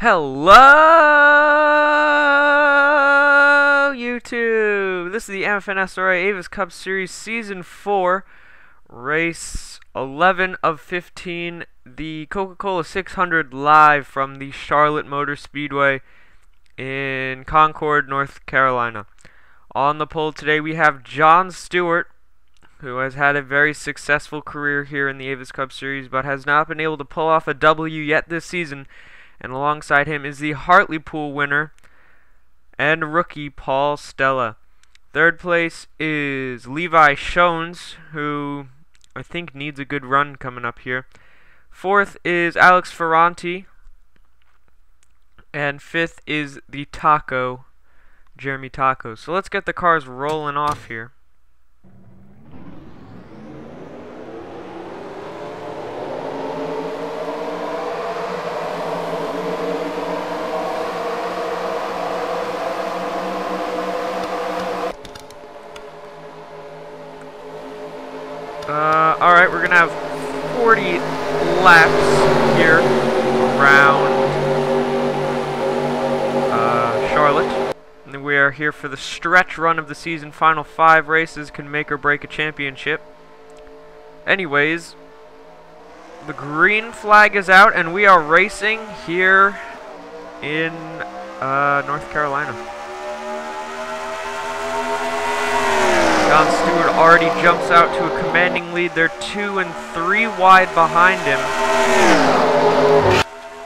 Hello, YouTube! This is the MFNSRA Avis Cup Series Season 4, Race 11 of 15, the Coca-Cola 600 live from the Charlotte Motor Speedway in Concord, North Carolina. On the pole today we have John Stewart, who has had a very successful career here in the Avis Cup Series, but has not been able to pull off a W yet this season and alongside him is the Hartlepool winner and rookie Paul Stella. Third place is Levi Shones, who I think needs a good run coming up here. Fourth is Alex Ferranti. And fifth is the Taco, Jeremy Taco. So let's get the cars rolling off here. Uh, alright, we're gonna have 40 laps here around uh, Charlotte. And we are here for the stretch run of the season. Final five races can make or break a championship. Anyways, the green flag is out, and we are racing here in uh, North Carolina. John Stewart already jumps out to a commanding lead. They're two and three wide behind him.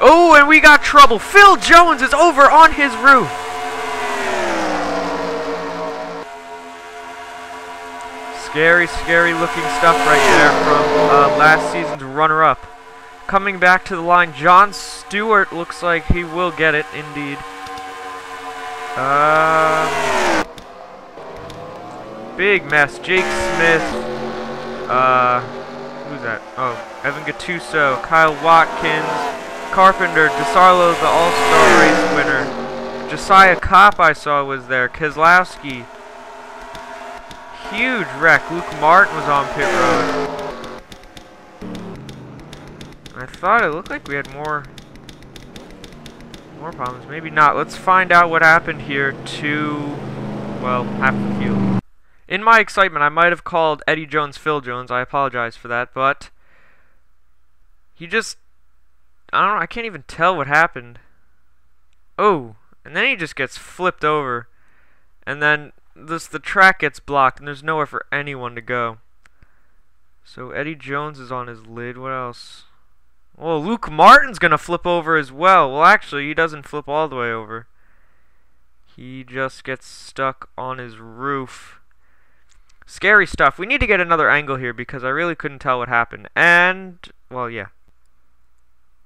Oh, and we got trouble. Phil Jones is over on his roof. Scary, scary looking stuff right there from uh, last season's runner-up. Coming back to the line, John Stewart looks like he will get it, indeed. Um... Big mess. Jake Smith. Uh, who's that? Oh, Evan Gattuso, Kyle Watkins, Carpenter, DeSarlo, the All-Star race winner. Josiah Kopp I saw was there. Keselowski. Huge wreck. Luke Martin was on pit road. I thought it looked like we had more more problems. Maybe not. Let's find out what happened here to, well, half the field. In my excitement, I might have called Eddie Jones Phil Jones. I apologize for that, but he just I don't know, I can't even tell what happened. Oh, and then he just gets flipped over. And then this the track gets blocked and there's nowhere for anyone to go. So Eddie Jones is on his lid. What else? Well, Luke Martin's going to flip over as well. Well, actually, he doesn't flip all the way over. He just gets stuck on his roof. Scary stuff. We need to get another angle here because I really couldn't tell what happened. And, well, yeah.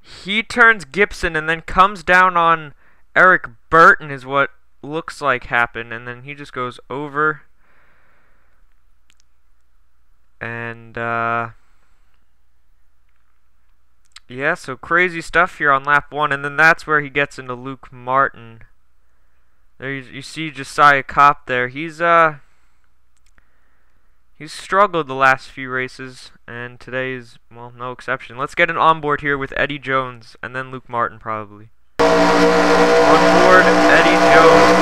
He turns Gibson and then comes down on Eric Burton is what looks like happened. And then he just goes over. And, uh... Yeah, so crazy stuff here on lap one. And then that's where he gets into Luke Martin. There you, you see Josiah Kopp there. He's, uh... He's struggled the last few races, and today's, well, no exception. Let's get an onboard here with Eddie Jones, and then Luke Martin, probably. Onboard Eddie Jones.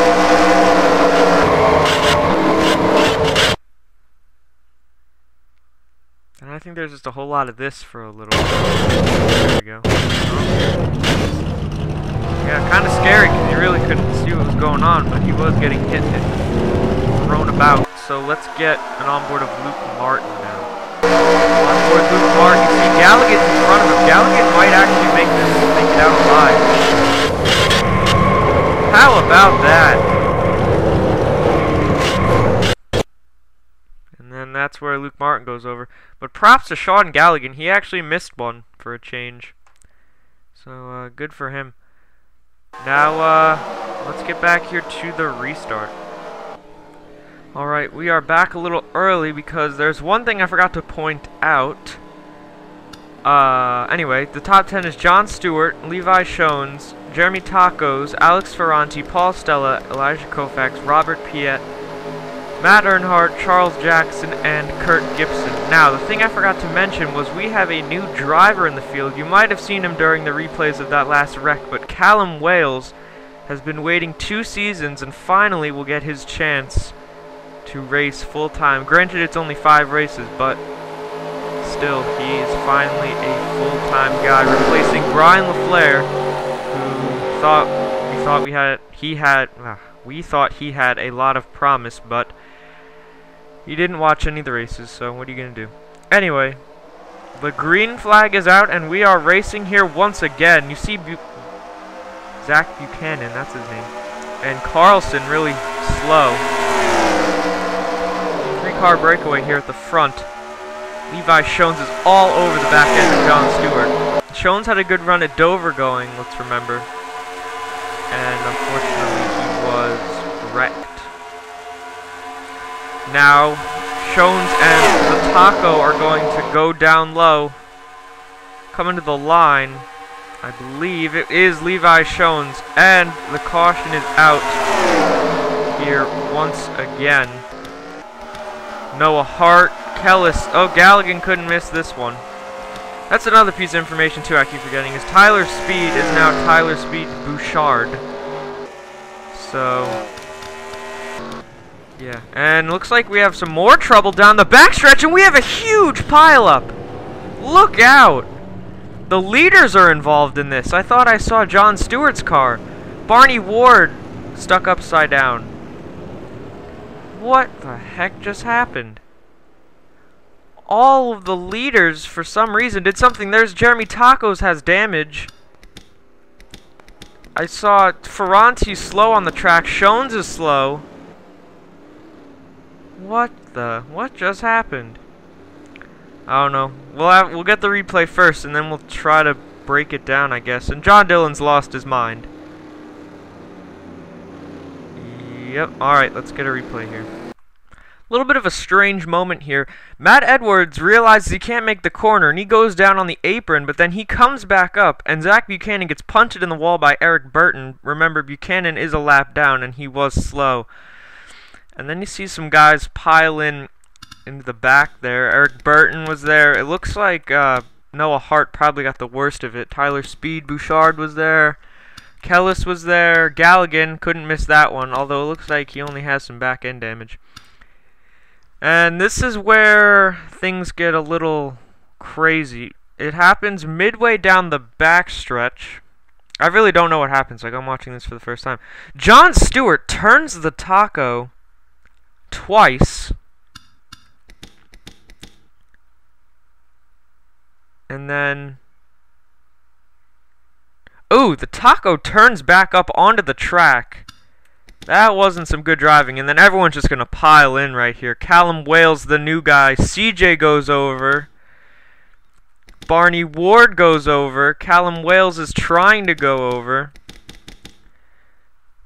And I think there's just a whole lot of this for a little There we go. Yeah, kind of scary, because you really couldn't see what was going on, but he was getting hit and thrown about so let's get an onboard of Luke Martin now. Onboard Luke Martin. You see Galligan's in front of him. Galligan might actually make this make it out alive. How about that? And then that's where Luke Martin goes over. But props to Sean Galligan. He actually missed one for a change. So uh, good for him. Now uh, let's get back here to the restart. Alright, we are back a little early because there's one thing I forgot to point out. Uh, anyway, the top 10 is John Stewart, Levi Shones, Jeremy Tacos, Alex Ferranti, Paul Stella, Elijah Koufax, Robert Piet, Matt Earnhardt, Charles Jackson, and Kurt Gibson. Now, the thing I forgot to mention was we have a new driver in the field. You might have seen him during the replays of that last wreck, but Callum Wales has been waiting two seasons and finally will get his chance to race full-time. Granted, it's only five races, but still, he is finally a full-time guy, replacing Brian LaFleur, who thought we thought we had he had uh, we thought he had a lot of promise, but he didn't watch any of the races, so what are you to do? Anyway, the green flag is out, and we are racing here once again. You see Bu Zach Buchanan, that's his name. And Carlson really slow. Three-car breakaway here at the front. Levi Shones is all over the back end of John Stewart. Shones had a good run at Dover going, let's remember. And unfortunately, he was wrecked. Now, Shones and the Taco are going to go down low. Coming to the line, I believe it is Levi Shones, and the caution is out here once again. Noah Hart, Kellis, oh, Galligan couldn't miss this one. That's another piece of information, too, I keep forgetting, is Tyler Speed is now Tyler Speed Bouchard. So, yeah, and looks like we have some more trouble down the backstretch, and we have a huge pileup. Look out! The leaders are involved in this. I thought I saw John Stewart's car. Barney Ward stuck upside down. What the heck just happened? All of the leaders, for some reason, did something. There's Jeremy Tacos has damage. I saw Ferranti slow on the track. Shones is slow. What the? What just happened? I don't know. We'll have, we'll get the replay first, and then we'll try to break it down, I guess. And John Dillon's lost his mind. Yep. All right. Let's get a replay here. A little bit of a strange moment here. Matt Edwards realizes he can't make the corner, and he goes down on the apron, but then he comes back up, and Zach Buchanan gets punted in the wall by Eric Burton. Remember, Buchanan is a lap down, and he was slow. And then you see some guys pile in into the back there. Eric Burton was there. It looks like uh, Noah Hart probably got the worst of it. Tyler Speed Bouchard was there. Kellis was there. Galligan couldn't miss that one, although it looks like he only has some back end damage. And this is where things get a little crazy. It happens midway down the back stretch. I really don't know what happens. Like I'm watching this for the first time. John Stewart turns the taco twice. And then... Ooh, the taco turns back up onto the track. That wasn't some good driving. And then everyone's just going to pile in right here. Callum Wales, the new guy. CJ goes over. Barney Ward goes over. Callum Wales is trying to go over.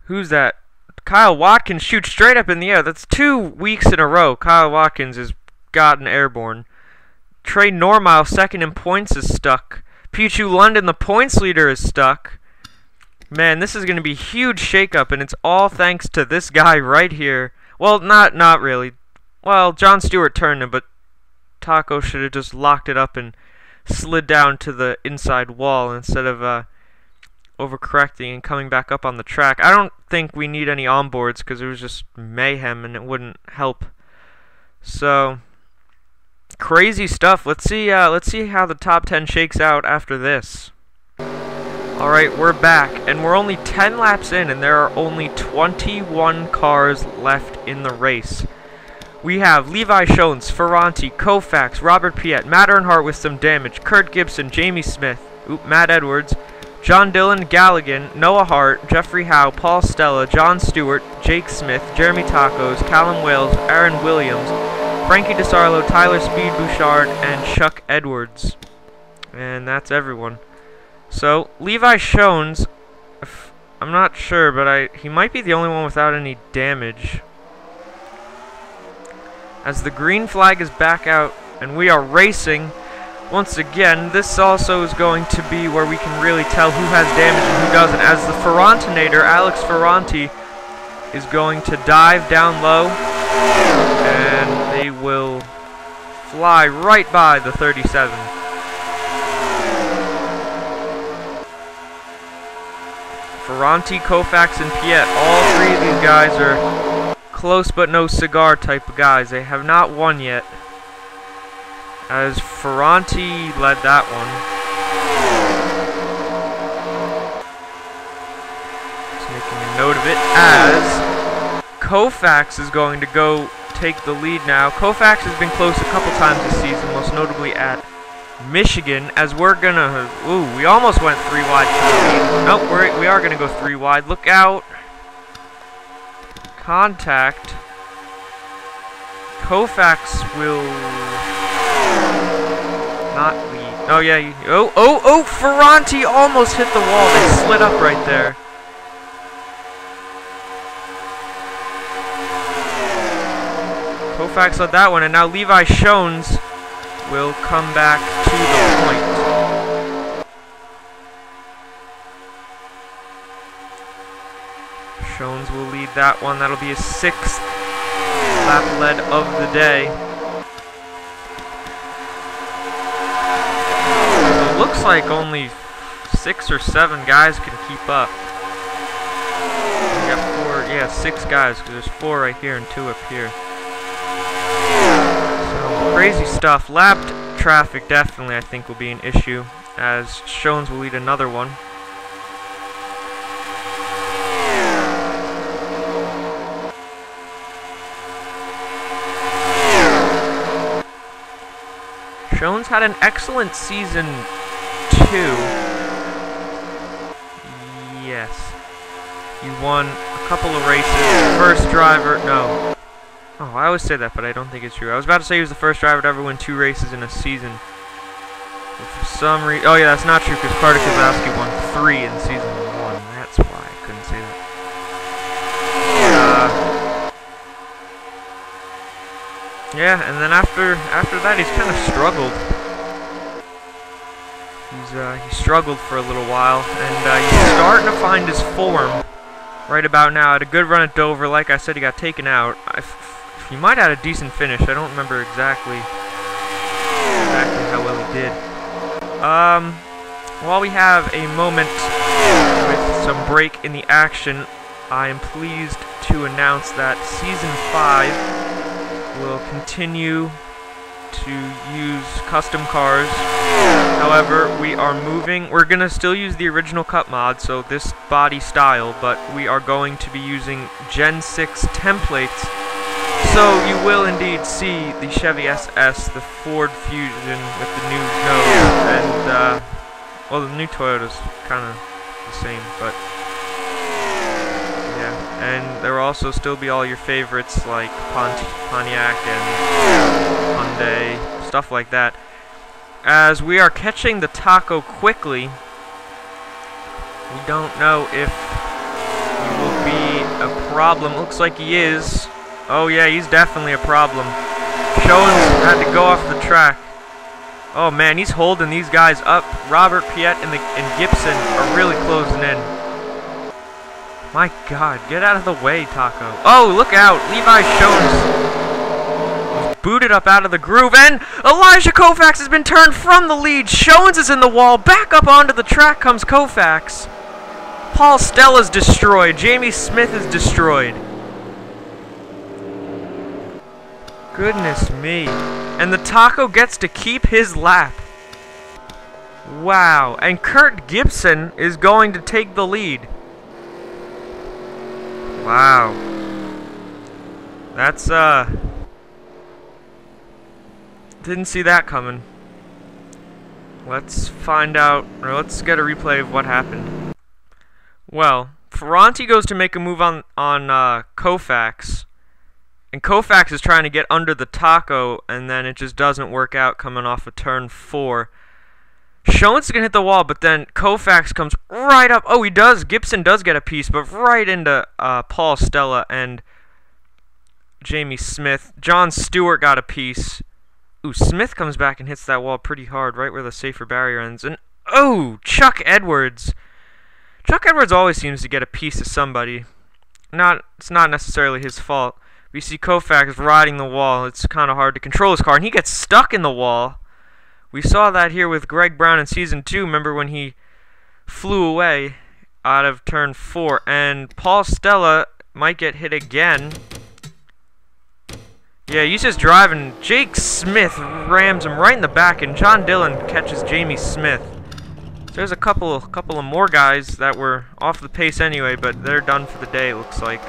Who's that? Kyle Watkins shoots straight up in the air. That's two weeks in a row. Kyle Watkins has gotten airborne. Trey Normile, second in points, is stuck. Pichu London, the points leader, is stuck. Man, this is going to be huge shakeup, and it's all thanks to this guy right here. Well, not not really. Well, John Stewart turned him, but Taco should have just locked it up and slid down to the inside wall instead of uh, overcorrecting and coming back up on the track. I don't think we need any onboards because it was just mayhem and it wouldn't help. So crazy stuff. Let's see. Uh, let's see how the top 10 shakes out after this. All right, we're back, and we're only 10 laps in, and there are only 21 cars left in the race. We have Levi Shones, Ferranti, Koufax, Robert Piet, Matt Earnhardt with some damage, Kurt Gibson, Jamie Smith, oop, Matt Edwards, John Dillon, Galligan, Noah Hart, Jeffrey Howe, Paul Stella, John Stewart, Jake Smith, Jeremy Tacos, Callum Wales, Aaron Williams, Frankie DeSarlo, Tyler Speed Bouchard, and Chuck Edwards. And that's everyone. So, Levi Shones, I'm not sure, but I he might be the only one without any damage. As the green flag is back out, and we are racing, once again, this also is going to be where we can really tell who has damage and who doesn't, as the Ferrantinator, Alex Ferranti, is going to dive down low will fly right by the 37. Ferranti, Koufax, and Piet. All three of these guys are close but no cigar type of guys. They have not won yet. As Ferranti led that one. Just making a note of it. As Koufax is going to go take the lead now. Koufax has been close a couple times this season, most notably at Michigan, as we're gonna, ooh, we almost went three wide to. Nope, we're, we are gonna go three wide. Look out. Contact. Koufax will not lead. Oh, yeah. Oh, oh, oh, Ferranti almost hit the wall. They slid up right there. Koufax led that one, and now Levi Shones will come back to the point. Shones will lead that one. That'll be his sixth lap lead of the day. It looks like only six or seven guys can keep up. We got four, yeah, six guys, because there's four right here and two up here. Crazy stuff. Lapped traffic definitely I think will be an issue as Shones will lead another one. Shones had an excellent season two. Yes. He won a couple of races. First driver, no, Oh, I always say that, but I don't think it's true. I was about to say he was the first driver to ever win two races in a season. But for some reason... Oh, yeah, that's not true, because Carter Keselowski won three in season one. That's why I couldn't say that. Uh, yeah, and then after after that, he's kind of struggled. He's, uh, he struggled for a little while, and uh, he's starting to find his form right about now. Had a good run at Dover. Like I said, he got taken out. I he might have had a decent finish. I don't remember exactly exactly how well he did. Um, while we have a moment with some break in the action, I am pleased to announce that Season 5 will continue to use custom cars. However, we are moving. We're going to still use the original cut mod, so this body style, but we are going to be using Gen 6 templates so you will indeed see the Chevy SS, the Ford Fusion with the new nose, and uh, well, the new Toyota's kind of the same, but yeah. And there will also still be all your favorites like Pont Pontiac and Hyundai, stuff like that. As we are catching the taco quickly, we don't know if he will be a problem. Looks like he is. Oh yeah, he's definitely a problem. Shones had to go off the track. Oh man, he's holding these guys up. Robert Piet and, the, and Gibson are really closing in. My god, get out of the way, Taco. Oh, look out. Levi Shones booted up out of the groove, and Elijah Koufax has been turned from the lead. Shones is in the wall. Back up onto the track comes Koufax. Paul Stella's destroyed. Jamie Smith is destroyed. Goodness me. And the taco gets to keep his lap. Wow. And Kurt Gibson is going to take the lead. Wow. That's, uh... Didn't see that coming. Let's find out, or let's get a replay of what happened. Well, Ferranti goes to make a move on, on uh, Koufax. And Koufax is trying to get under the taco, and then it just doesn't work out coming off of turn four. Schoen's going to hit the wall, but then Koufax comes right up. Oh, he does. Gibson does get a piece, but right into uh, Paul Stella and Jamie Smith. John Stewart got a piece. Ooh, Smith comes back and hits that wall pretty hard, right where the safer barrier ends. And oh, Chuck Edwards. Chuck Edwards always seems to get a piece of somebody. Not, it's not necessarily his fault. We see Koufax riding the wall. It's kind of hard to control his car, and he gets stuck in the wall. We saw that here with Greg Brown in Season 2. Remember when he flew away out of Turn 4. And Paul Stella might get hit again. Yeah, he's just driving. Jake Smith rams him right in the back, and John Dillon catches Jamie Smith. So there's a couple, couple of more guys that were off the pace anyway, but they're done for the day, it looks like.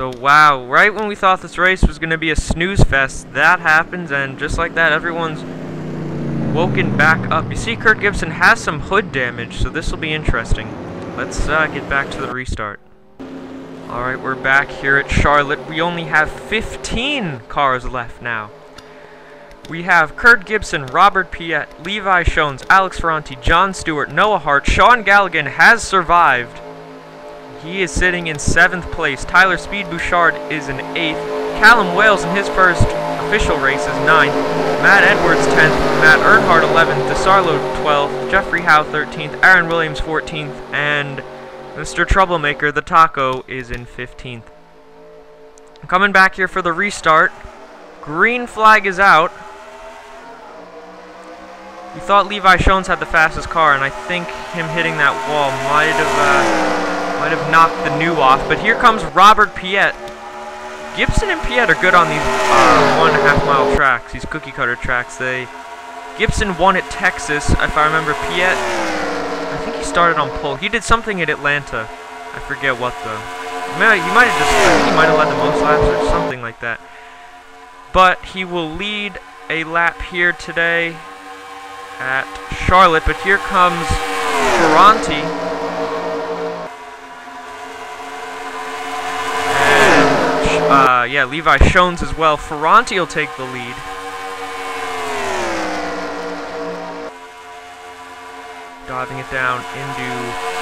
So wow, right when we thought this race was going to be a snooze fest, that happens, and just like that, everyone's woken back up. You see Kurt Gibson has some hood damage, so this will be interesting. Let's uh, get back to the restart. Alright, we're back here at Charlotte. We only have 15 cars left now. We have Kurt Gibson, Robert Piet, Levi Shones, Alex Ferranti, John Stewart, Noah Hart, Sean Galligan has survived. He is sitting in 7th place. Tyler Speed Bouchard is in 8th. Callum Wales in his first official race is ninth. Matt Edwards 10th. Matt Earnhardt 11th. DeSarlo 12th. Jeffrey Howe 13th. Aaron Williams 14th. And Mr. Troublemaker, the Taco, is in 15th. Coming back here for the restart. Green flag is out. We thought Levi Shones had the fastest car, and I think him hitting that wall might have uh, might have knocked the new off. But here comes Robert Piet. Gibson and Piet are good on these uh, one and a half mile tracks, these cookie cutter tracks. They Gibson won at Texas, if I remember. Piet I think he started on pole. He did something at Atlanta. I forget what though. He might have just, he might have led the most laps or something like that. But he will lead a lap here today at Charlotte. But here comes Ferranti. And, uh, yeah, Levi Shones as well. Ferranti will take the lead. Diving it down into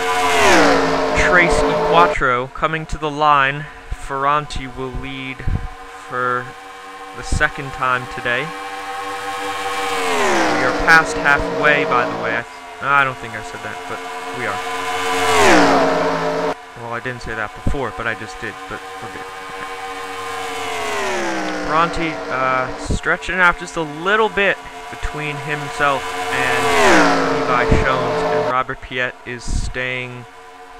tres y cuatro. Coming to the line, Ferranti will lead for the second time today. We are past halfway, by the way. I, I don't think I said that, but we are. Well, I didn't say that before, but I just did, but we're good. Ferranti uh, stretching out just a little bit between himself and Levi Shones, and Robert Piet is staying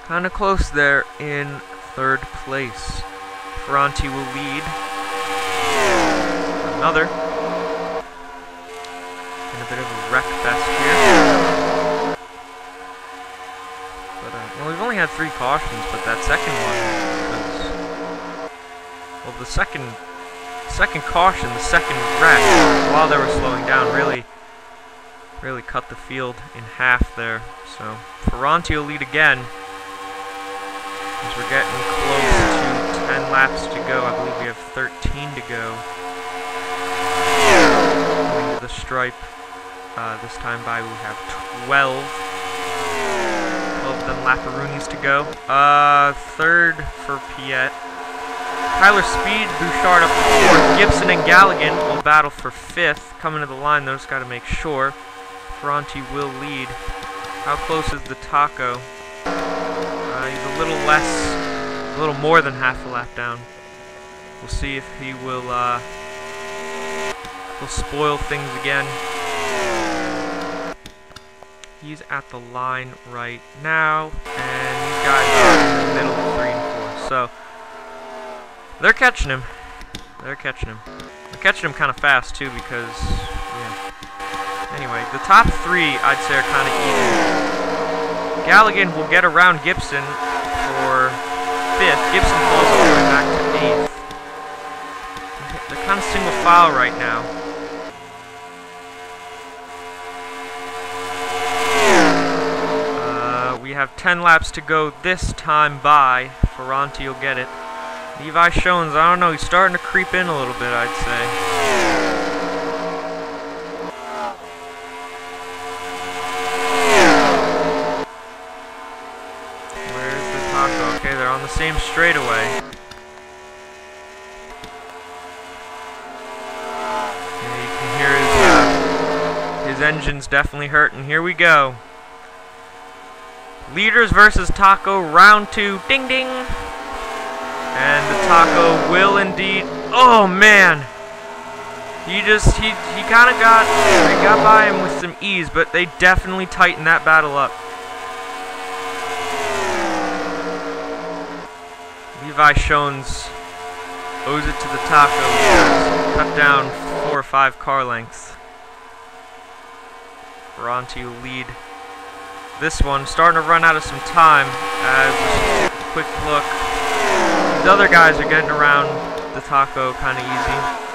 kind of close there in third place. Ferranti will lead. Another. In a bit of a wreck fest here. But, uh, well, we've only had three cautions, but that second one was... Well, the second second caution, the second wreck, while they were slowing down, really, really cut the field in half there. So Ferranti will lead again. As we're getting close to 10 laps to go. I believe we have 13 to go. Going to the stripe. Uh, this time by we have 12. 12 of them Laparoonies to go. Uh, third for Piet. Tyler Speed, Bouchard up fourth. Gibson and Galligan will battle for fifth. Coming to the line, though, just got to make sure. Ferranti will lead. How close is the Taco? Uh, he's a little less, a little more than half a lap down. We'll see if he will, uh, will spoil things again. He's at the line right now, and these guys are in the middle of three and four. So. They're catching him. They're catching him. They're catching him kind of fast, too, because, yeah. Anyway, the top three, I'd say, are kind of even. Galligan will get around Gibson for fifth. Gibson falls all the way back to eighth. They're kind of single file right now. Uh, we have 10 laps to go this time by. Ferranti will get it. Levi Shones, I don't know, he's starting to creep in a little bit, I'd say. Where's the taco? Okay, they're on the same straightaway. And you can hear his, uh, his engine's definitely hurting. Here we go. Leaders versus Taco, round two. Ding ding! And the taco will indeed. Oh man! He just he he kind of got they got by him with some ease, but they definitely tightened that battle up. Levi Shones owes it to the taco. Cut down four or five car lengths. Ferranti will lead this one. Starting to run out of some time uh, a quick look. These other guys are getting around the taco kind of easy.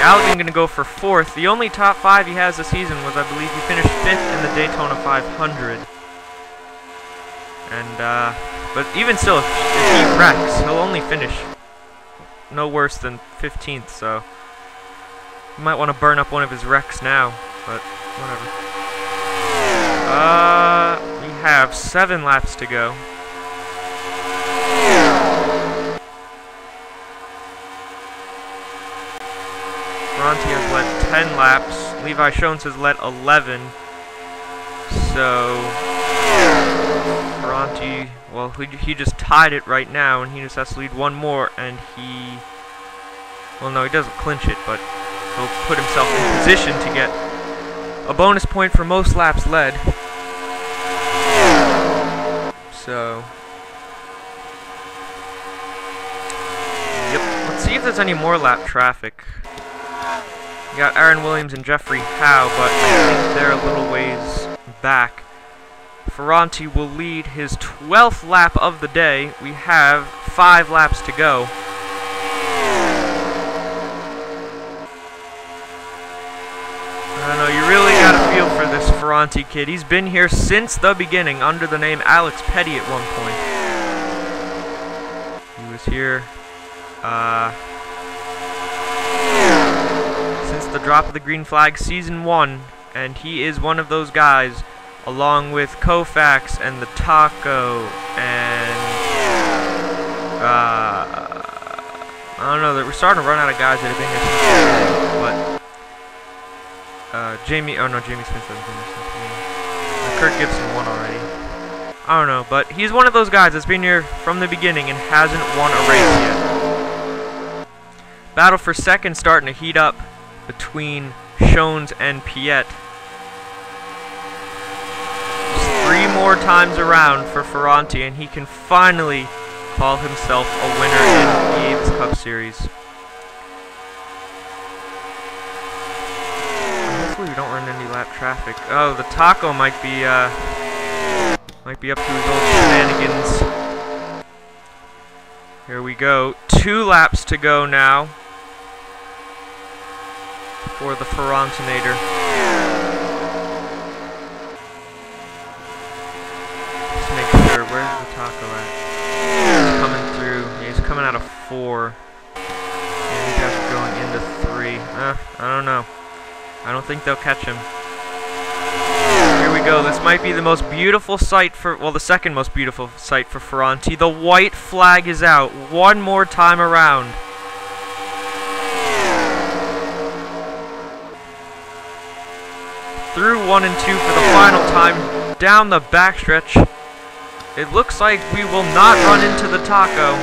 Galligan going to go for fourth. The only top five he has this season was, I believe, he finished fifth in the Daytona 500. And, uh, but even still, if, if he wrecks, he'll only finish no worse than 15th, so you might want to burn up one of his wrecks now, but whatever. Uh, we have seven laps to go. Ferranti has led 10 laps. Levi Shones has led 11. So, Ferranti, well, he, he just tied it right now, and he just has to lead one more, and he, well, no, he doesn't clinch it, but he'll put himself in position to get a bonus point for most laps led. So, yep, let's see if there's any more lap traffic. You got Aaron Williams and Jeffrey Howe, but I think they're a little ways back. Ferranti will lead his 12th lap of the day. We have five laps to go. I don't know, you really got a feel for this Ferranti kid. He's been here since the beginning under the name Alex Petty at one point. He was here uh, the drop of the green flag season one, and he is one of those guys, along with Koufax and the Taco and uh, I don't know. We're starting to run out of guys that have been here but uh, Jamie. Oh no, Jamie Smith here since Kurt Gibson won already. I don't know, but he's one of those guys that's been here from the beginning and hasn't won a race yet. Battle for second starting to heat up between Shones and Piet. Three more times around for Ferranti, and he can finally call himself a winner in the Avis Cup Series. Hopefully we don't run any lap traffic. Oh, the taco might be, uh, might be up to his old shenanigans. Here we go. Two laps to go now for the Ferrantinator. Let's make sure, where's the taco at? He's coming through, yeah, he's coming out of four. And guys are going into three. Uh, I don't know. I don't think they'll catch him. Here we go. This might be the most beautiful sight for, well, the second most beautiful sight for Ferranti. The white flag is out. One more time around. Through one and two for the final time down the backstretch. It looks like we will not run into the taco.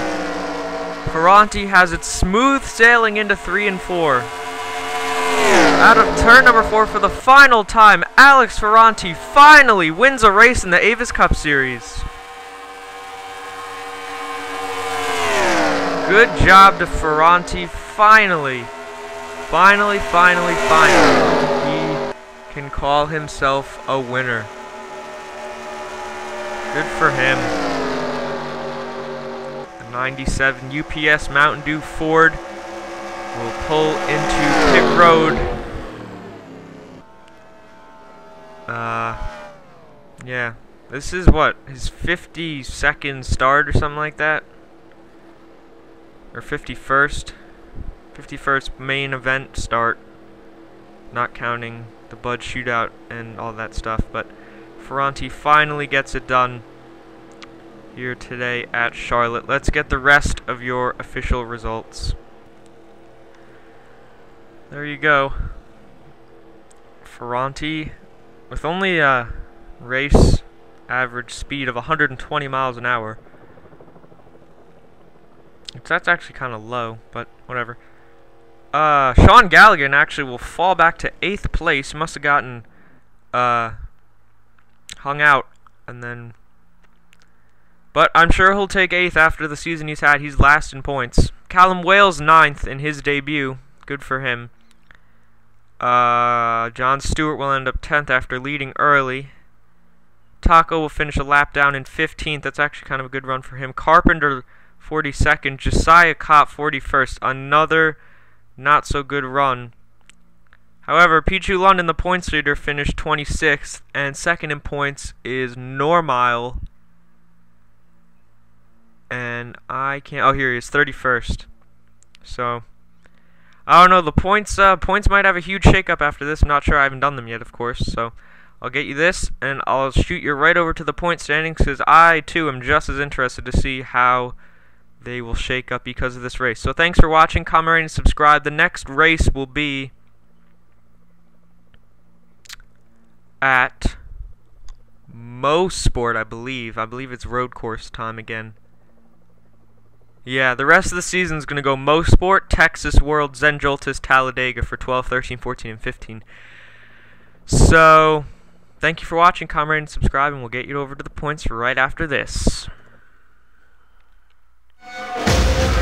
Ferranti has it smooth sailing into three and four. Out of turn number four for the final time, Alex Ferranti finally wins a race in the Avis Cup Series. Good job to Ferranti, finally. Finally, finally, finally can call himself a winner. Good for him. The 97 UPS Mountain Dew Ford will pull into pit road. Uh, yeah. This is what, his 52nd start or something like that? Or 51st? 51st main event start. Not counting the Bud shootout and all that stuff. But Ferranti finally gets it done here today at Charlotte. Let's get the rest of your official results. There you go. Ferranti, with only a race average speed of 120 miles an hour, That's actually kind of low, but whatever. Uh, Sean Galligan actually will fall back to 8th place. Must have gotten uh, hung out and then but I'm sure he'll take 8th after the season he's had. He's last in points. Callum Wales ninth in his debut. Good for him. Uh, John Stewart will end up 10th after leading early. Taco will finish a lap down in 15th. That's actually kind of a good run for him. Carpenter 42nd. Josiah Kopp 41st. Another not so good run. However, Pichu London, the points leader, finished 26th, and second in points is Normile. And I can't. Oh, here he is, 31st. So, I don't know. The points, uh, points might have a huge shakeup after this. I'm not sure. I haven't done them yet, of course. So, I'll get you this, and I'll shoot you right over to the point standings because I too am just as interested to see how they will shake up because of this race. So, thanks for watching. Comment, rate, and subscribe. The next race will be at Mosport, I believe. I believe it's road course time again. Yeah, the rest of the season is going to go Mosport, Texas World, Zen Joltis, Talladega for 12, 13, 14, and 15. So, thank you for watching, comment, and subscribe, and we'll get you over to the points right after this. Thank you.